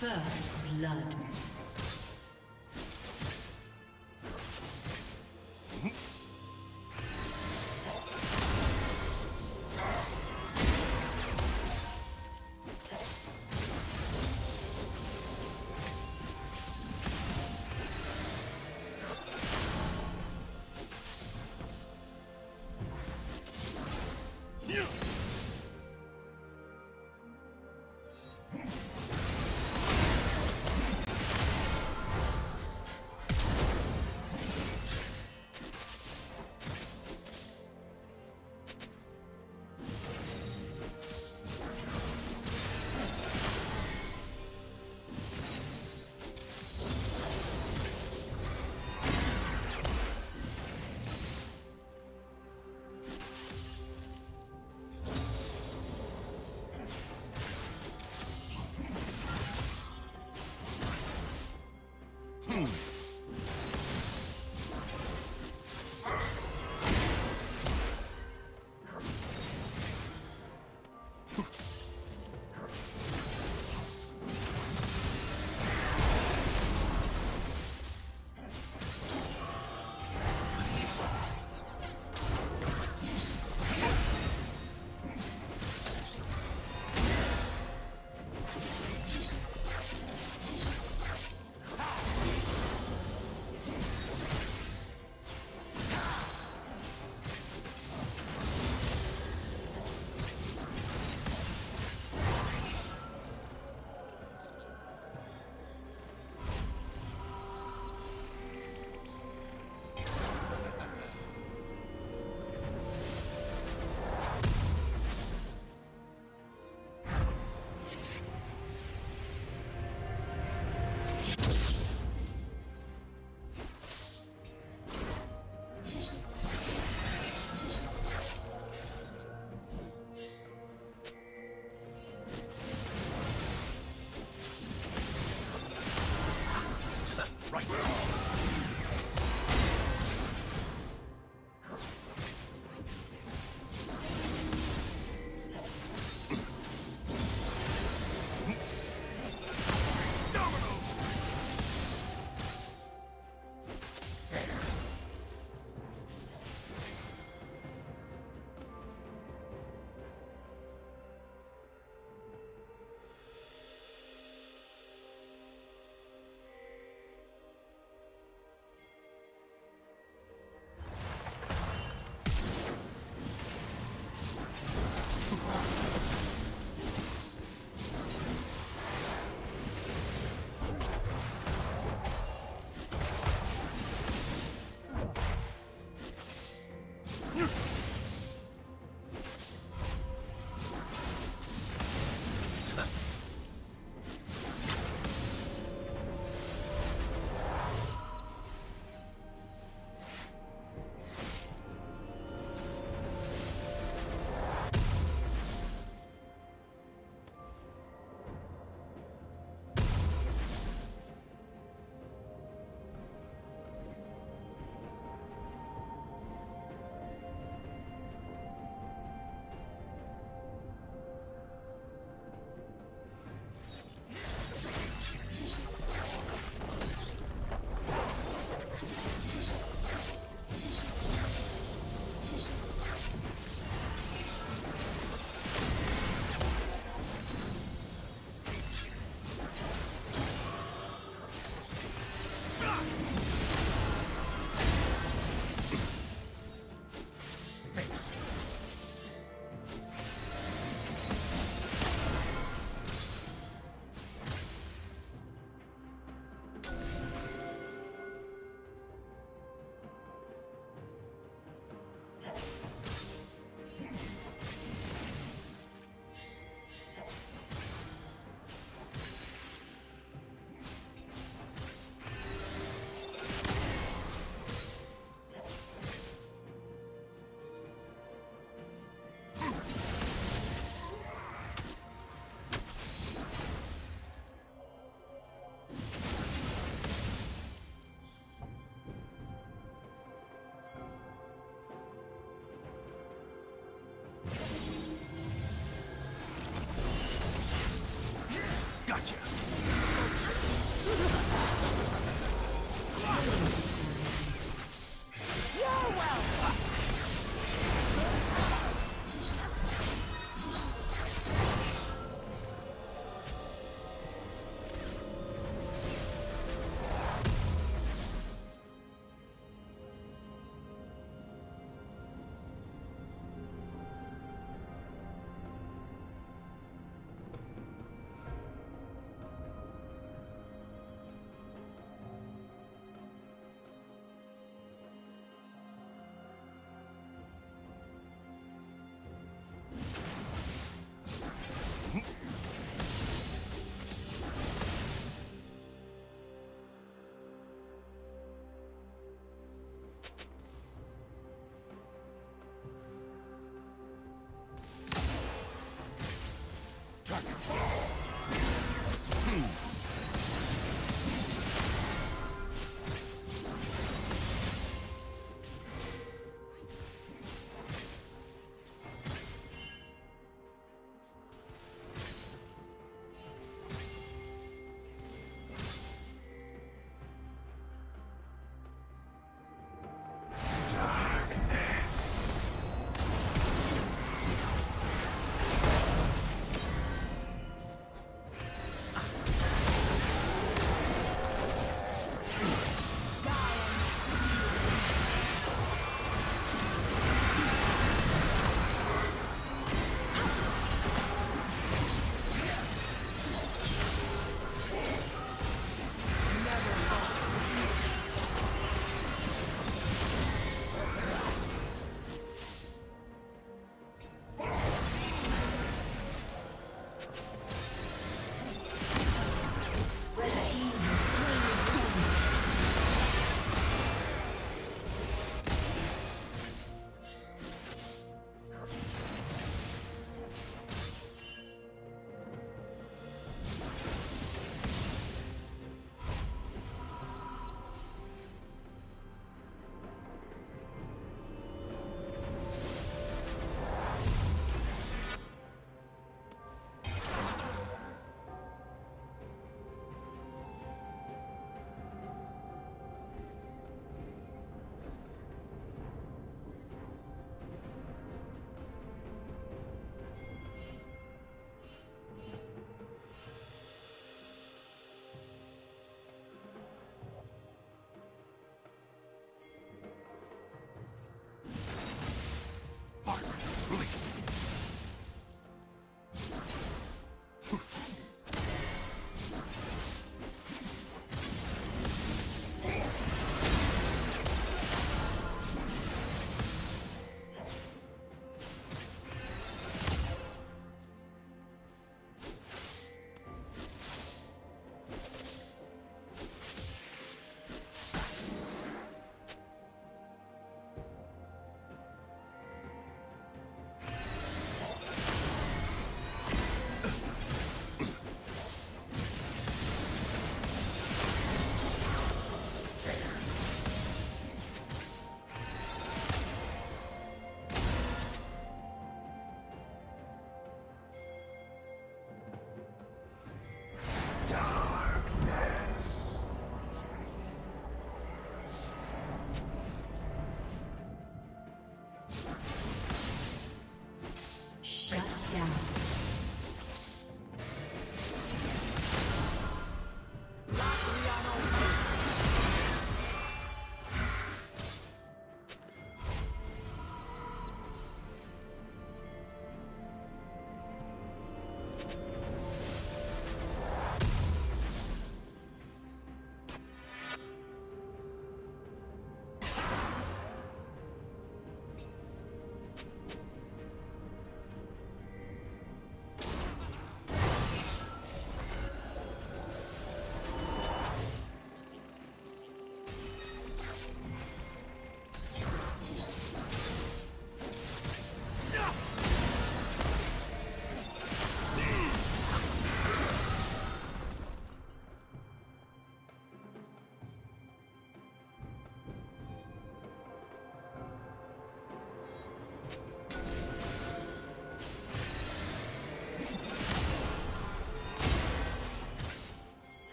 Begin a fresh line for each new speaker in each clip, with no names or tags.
First blood. Fighter. Fuck. down.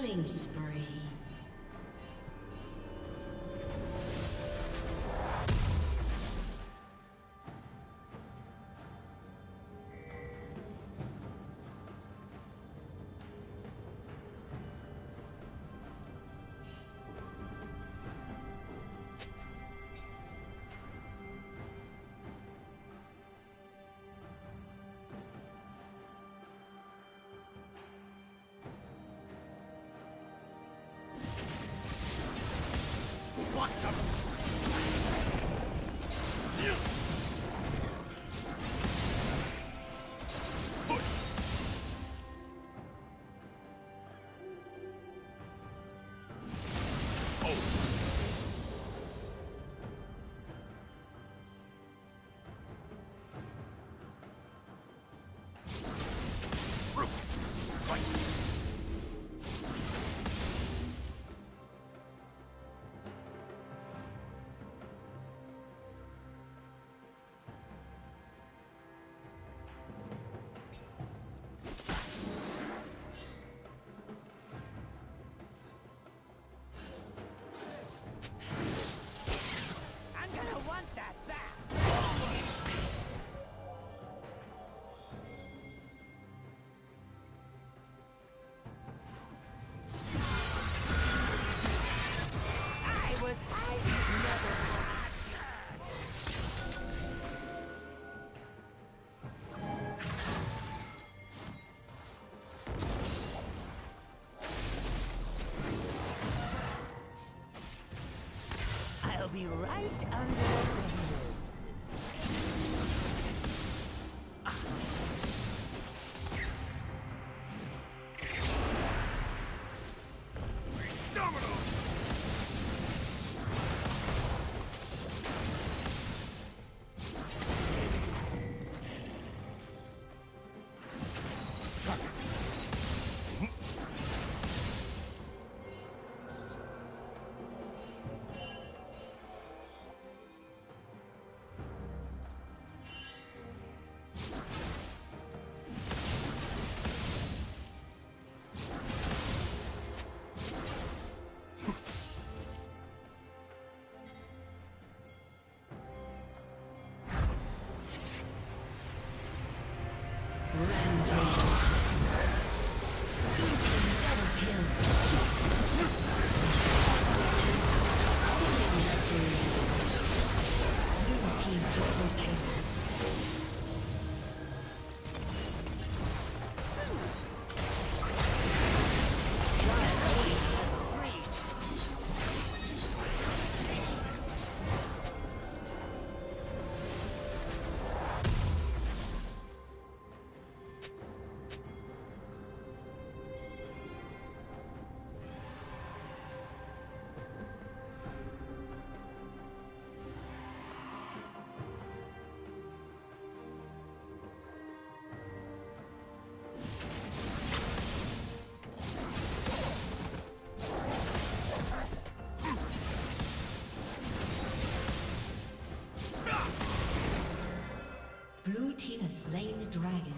Killing spree. be right under the dragon.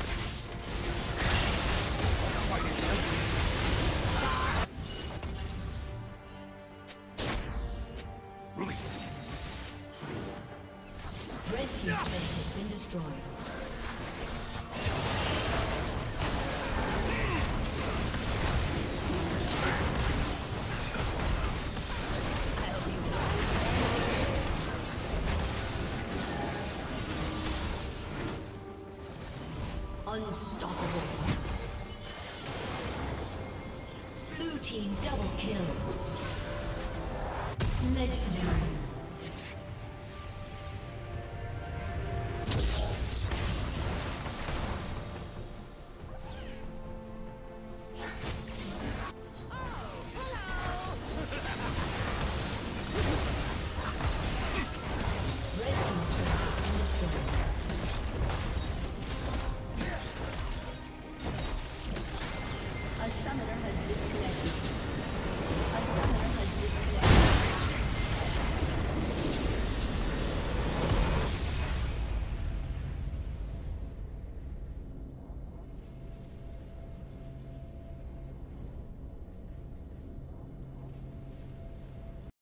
dragon.